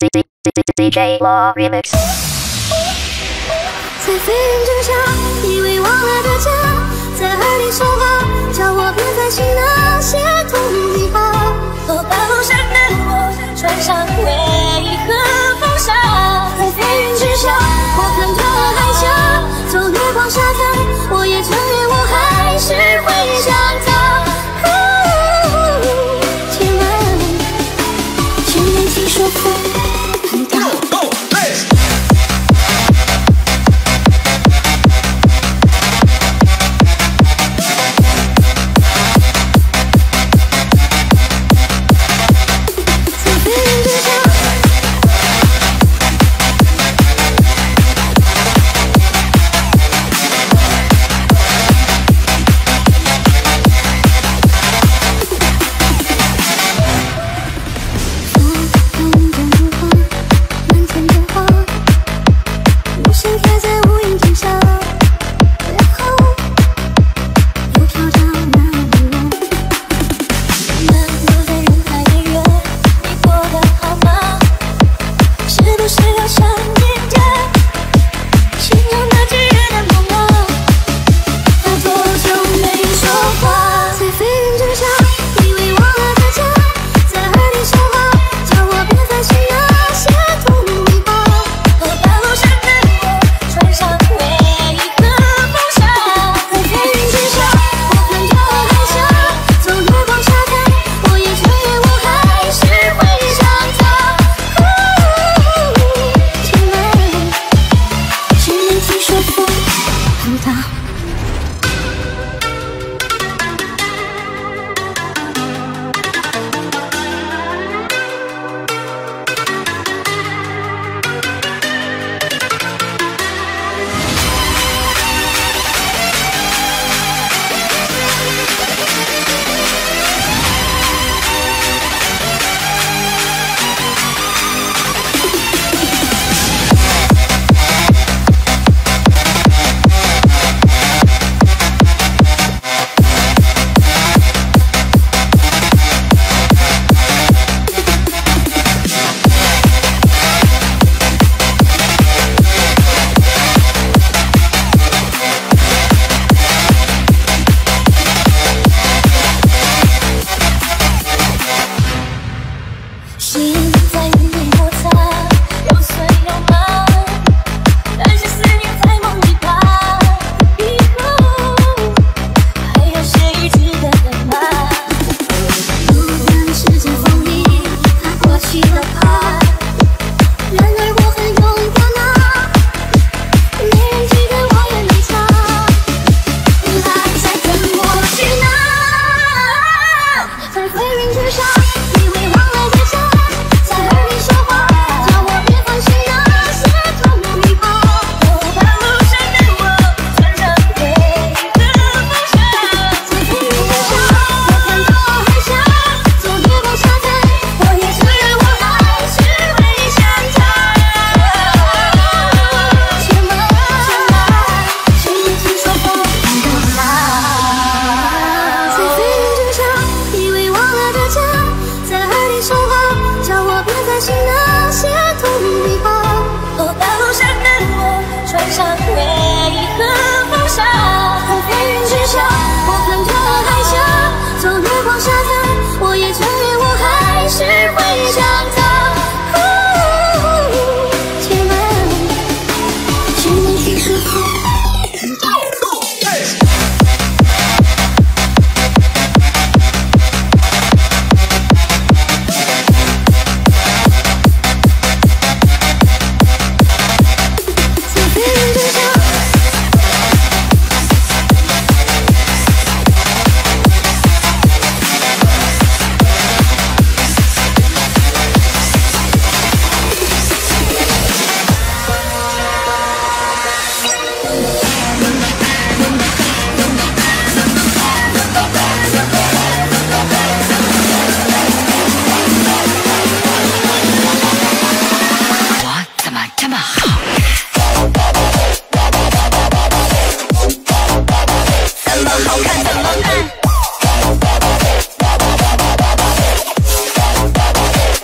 DJ Law Remix。在飞云之下，以为忘了的家，在耳里说话，叫我别再信那些童话。哦，半路上的我，穿上为何风沙？在飞云之下，我看透了海峡，走月光沙滩，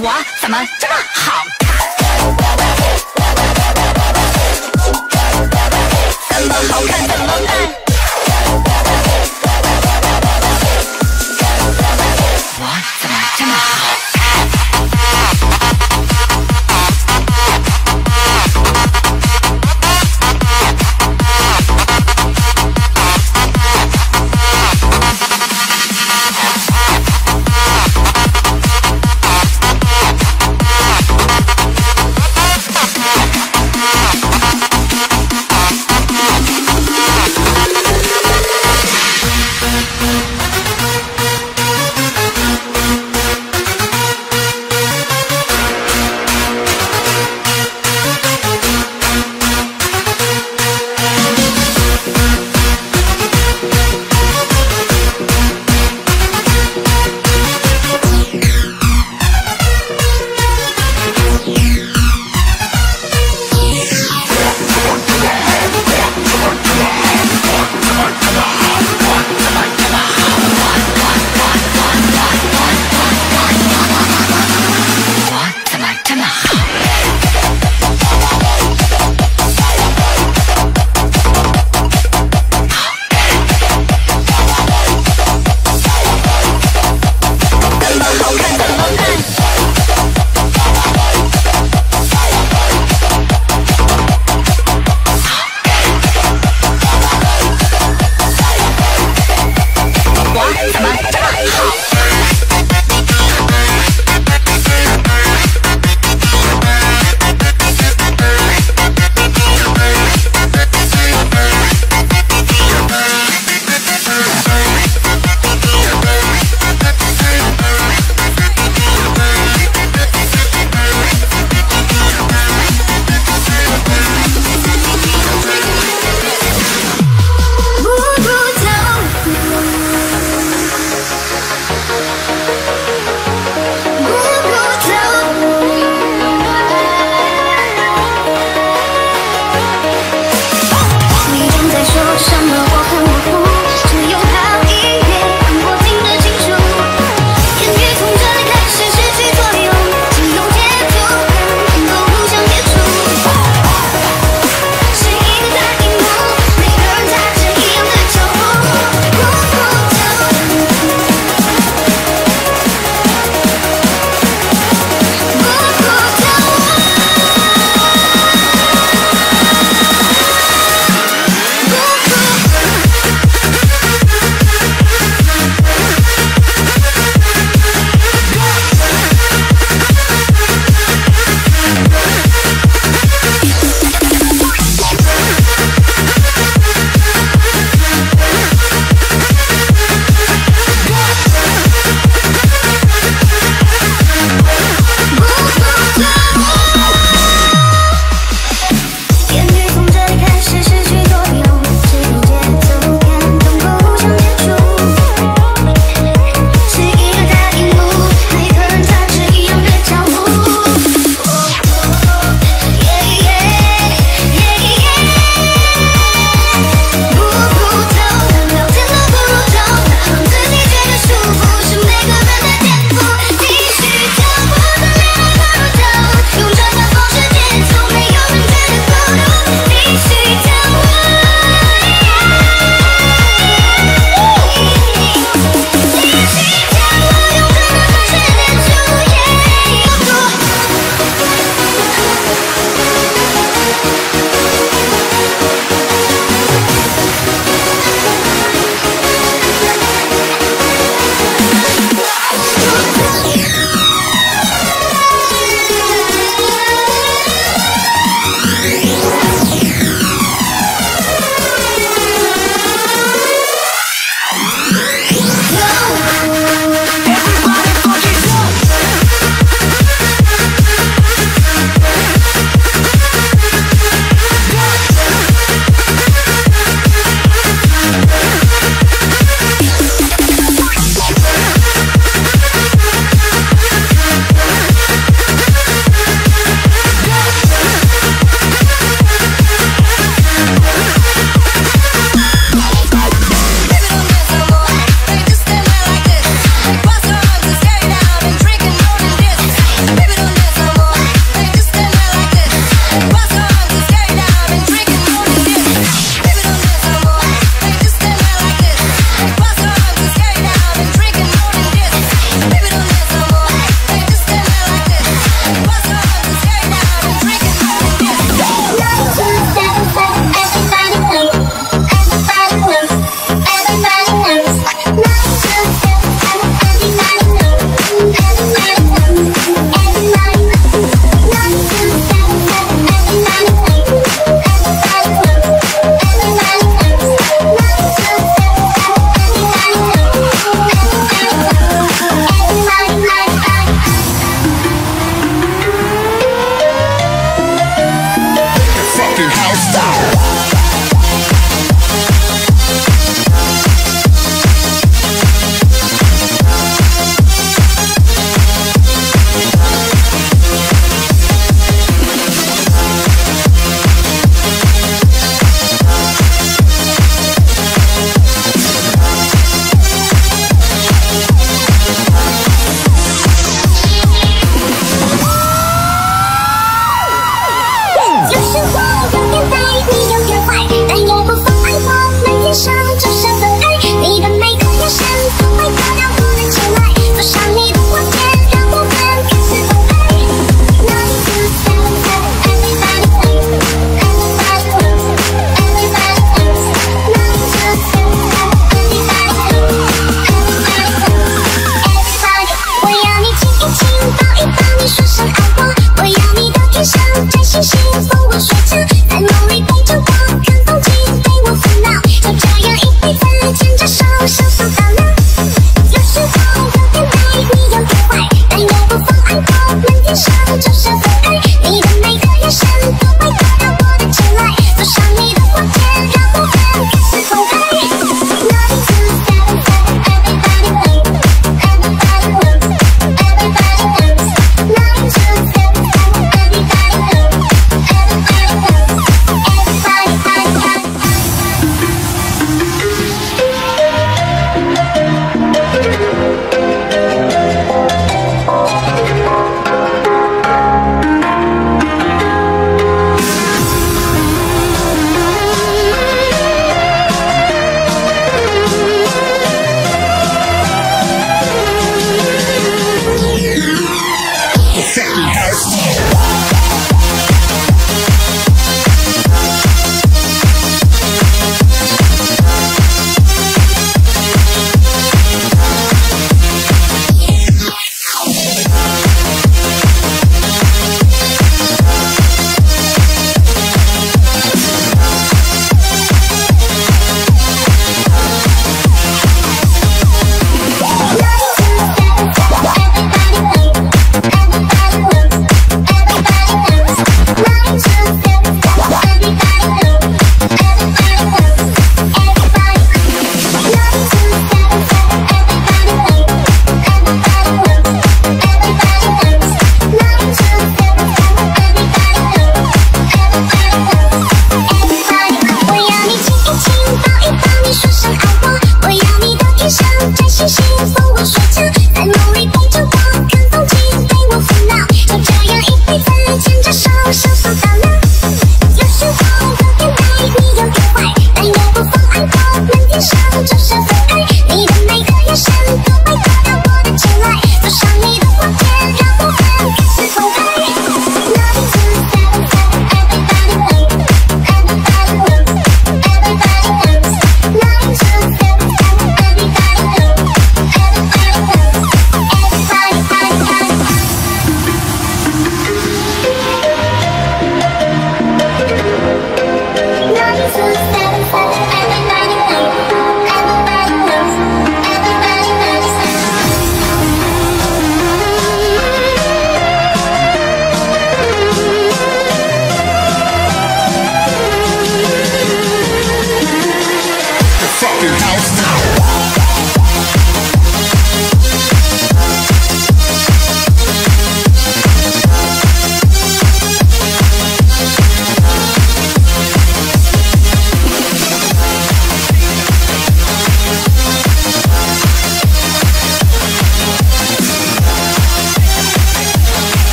我怎么这么好看？这么好看？怎么办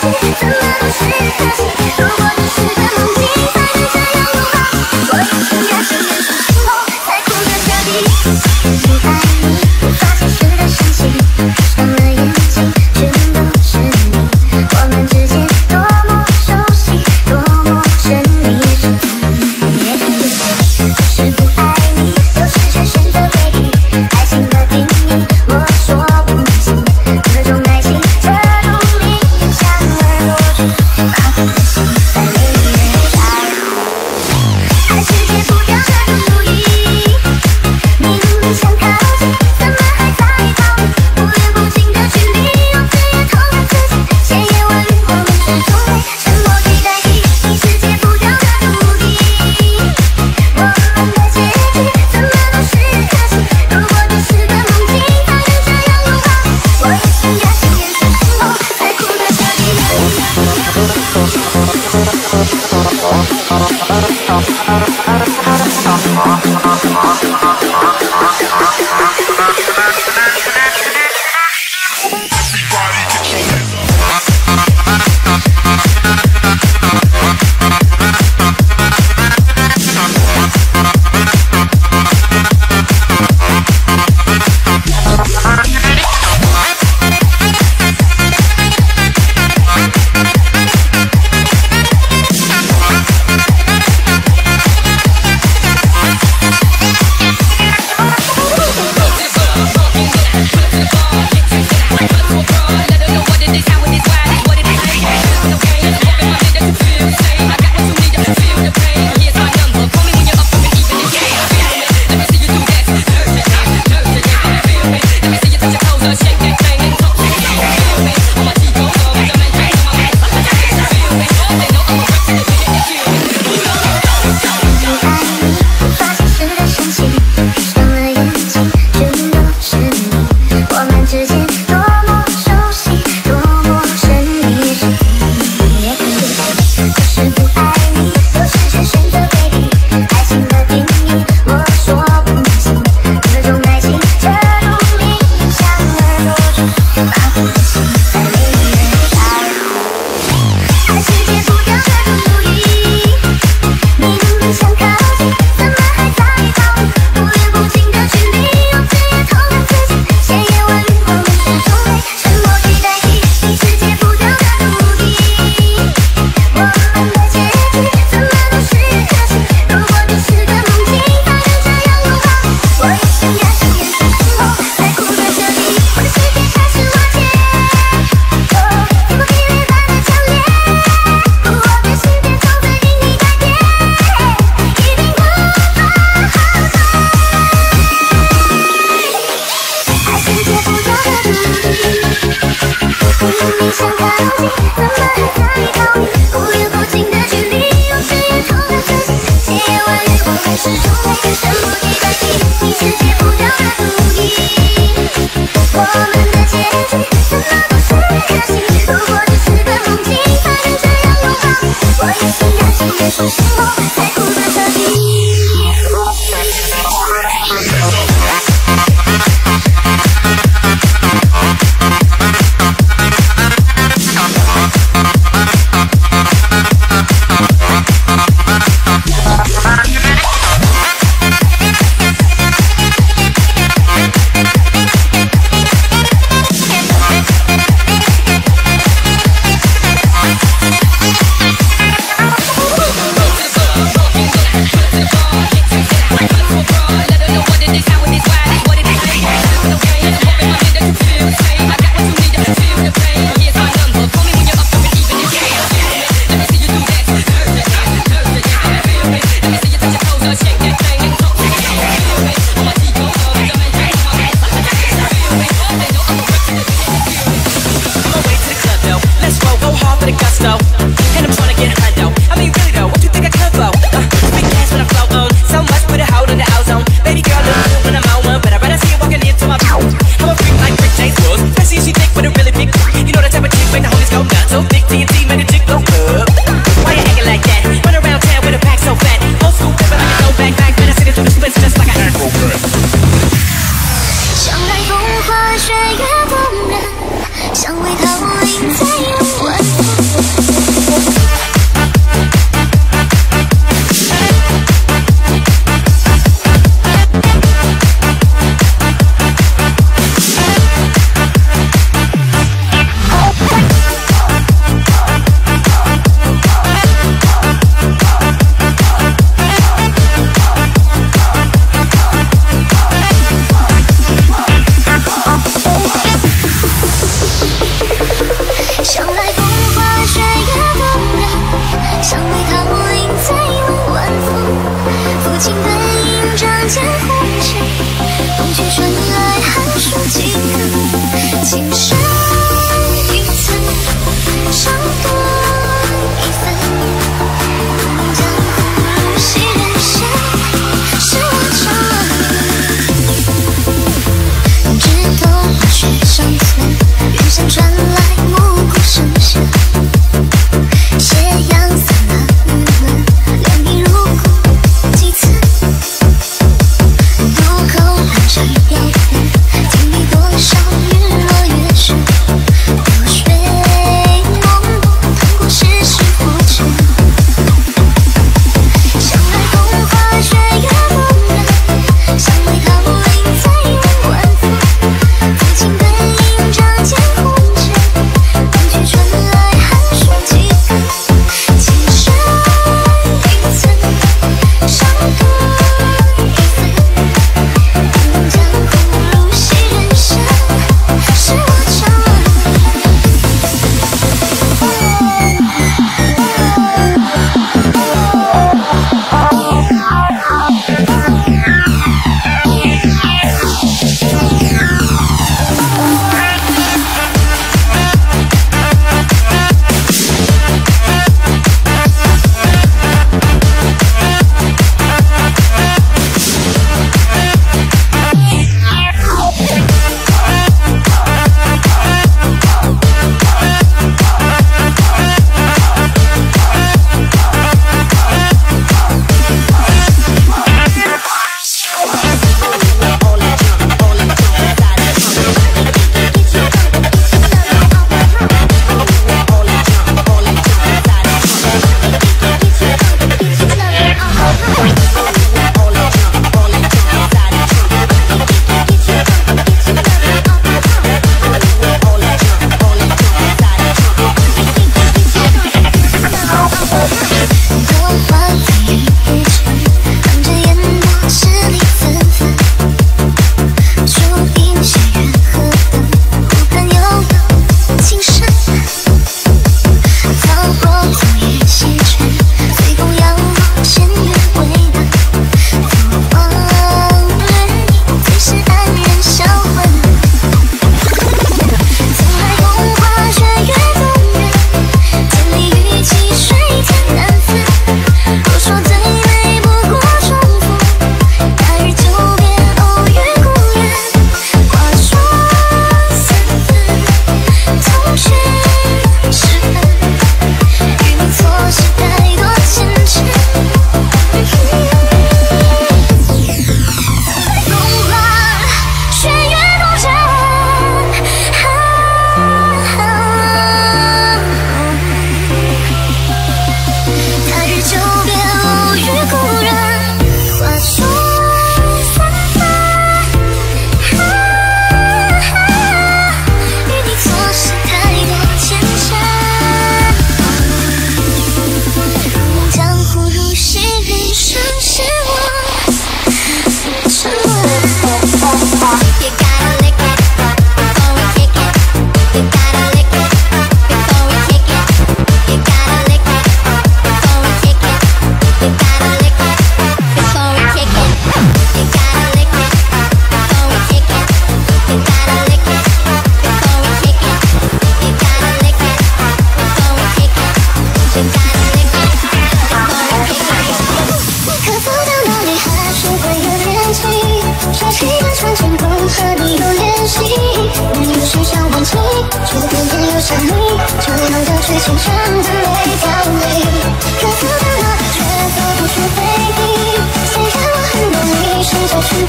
去么都觉得可如果只是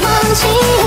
梦境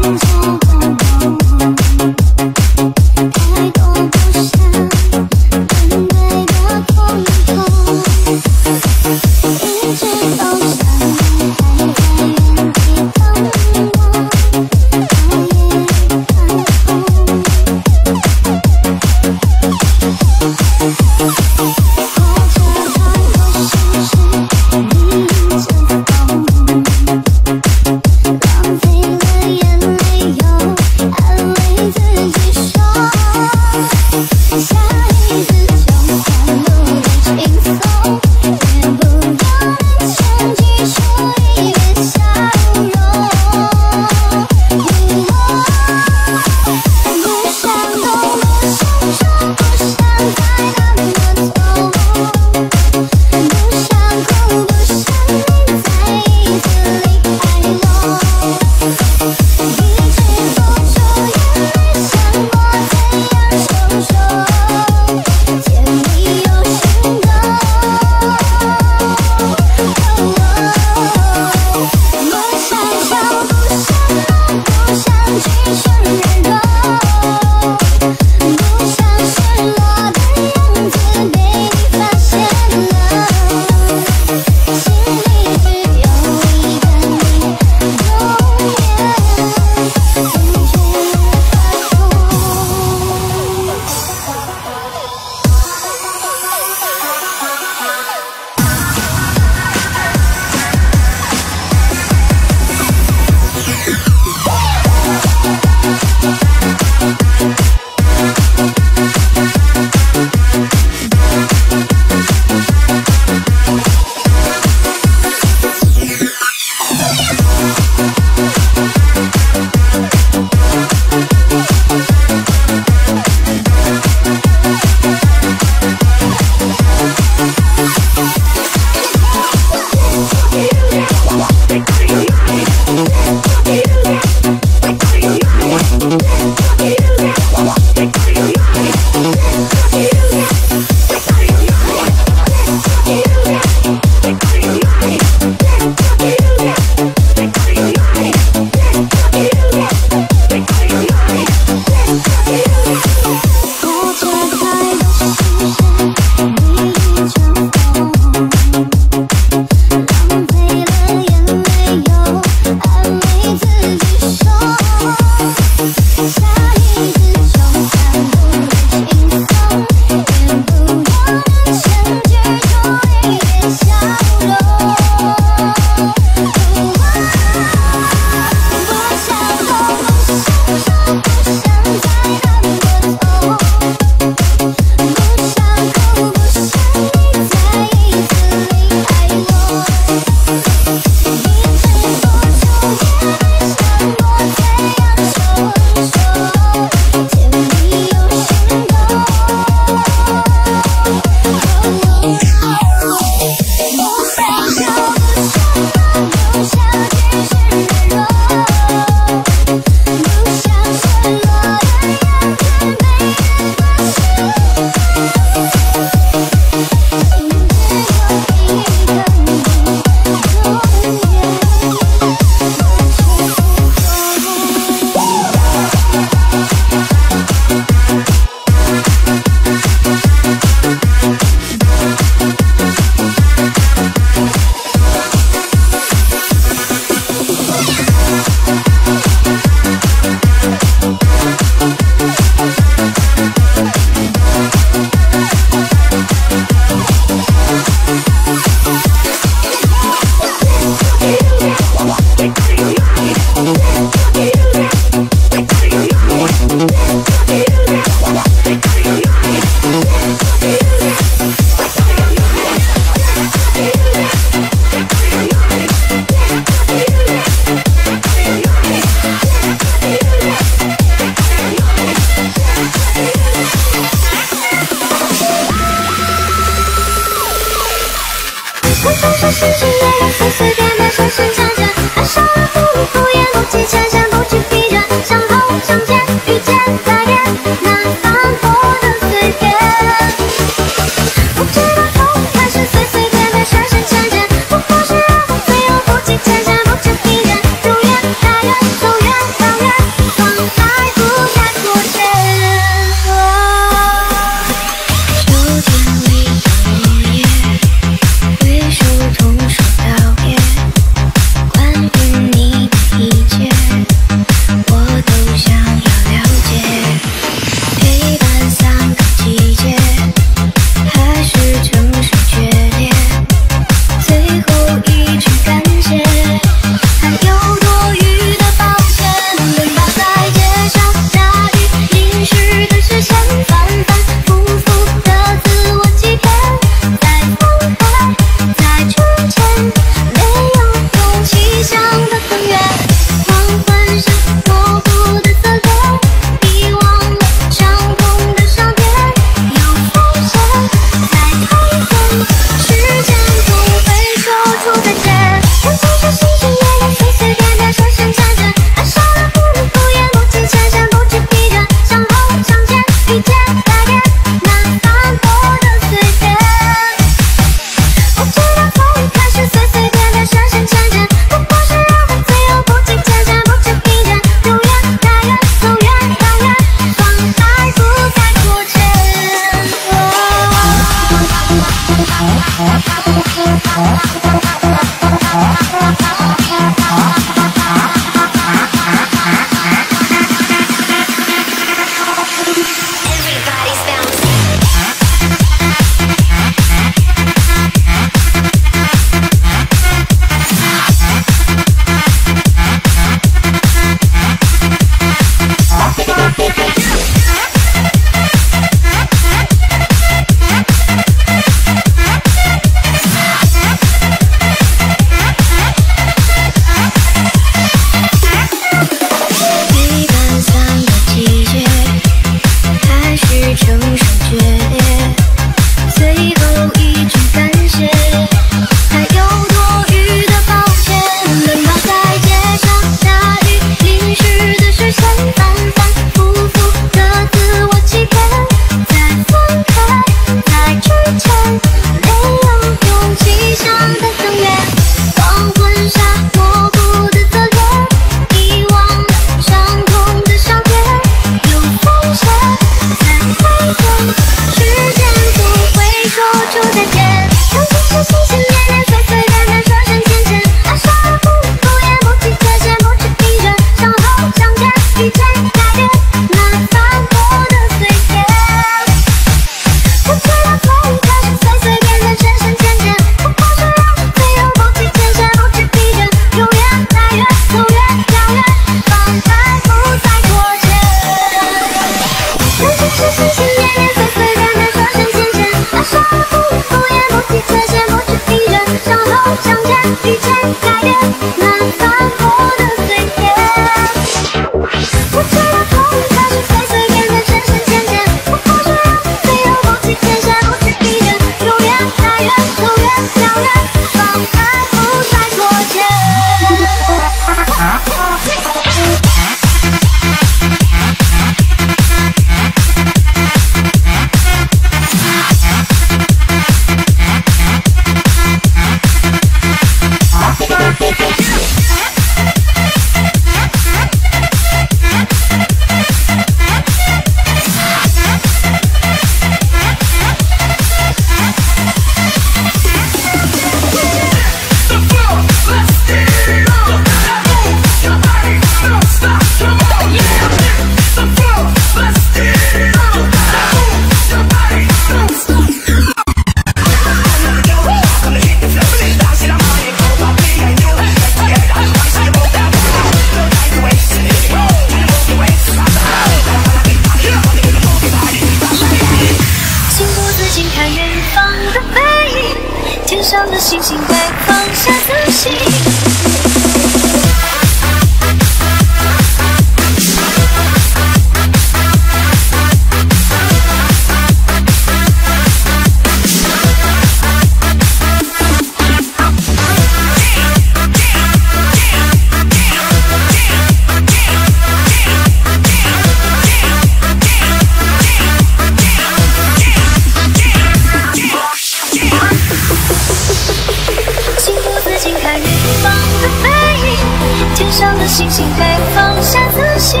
天上的星星该放下自信，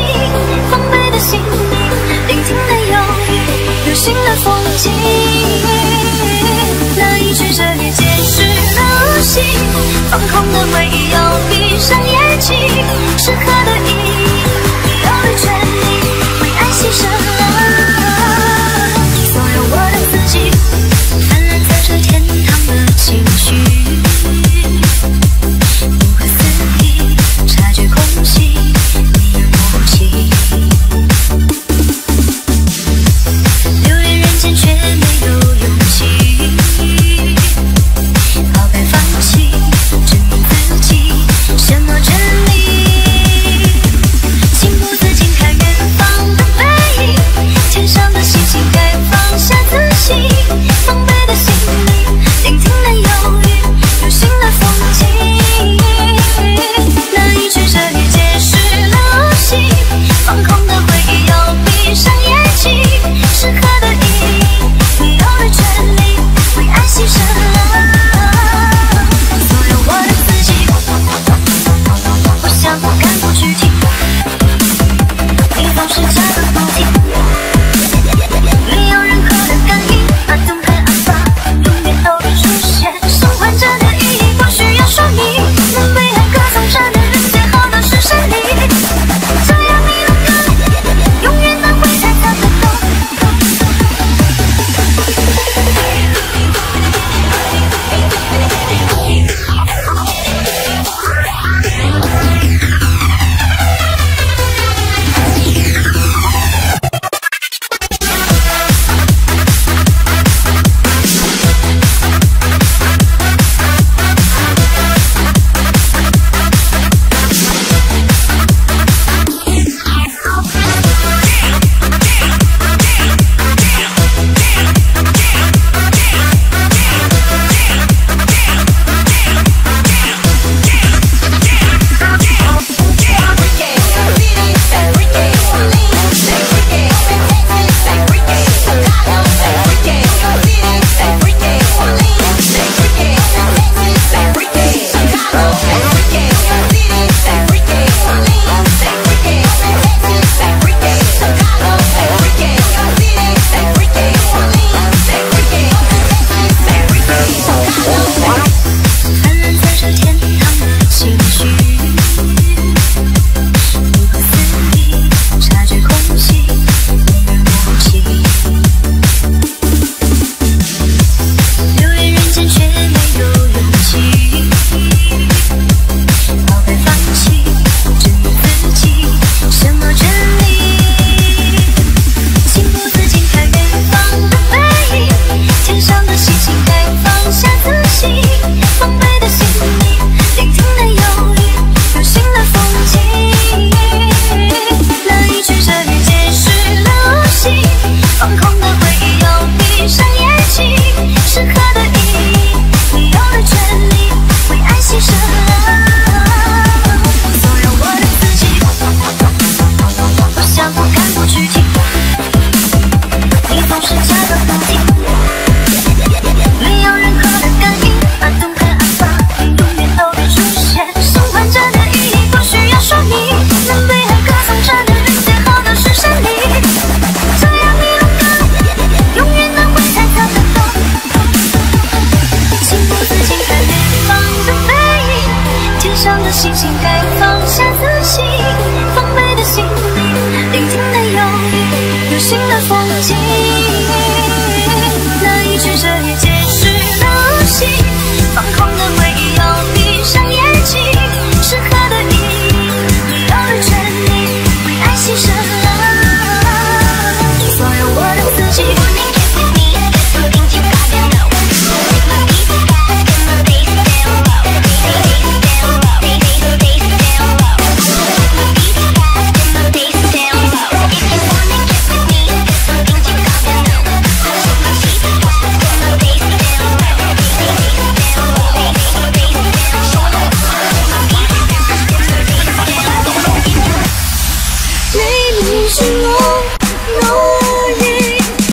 放备的心灵，聆听了有新的风景，那一句热烈，结束了无心，放空的回忆，要闭上眼睛，时刻的应。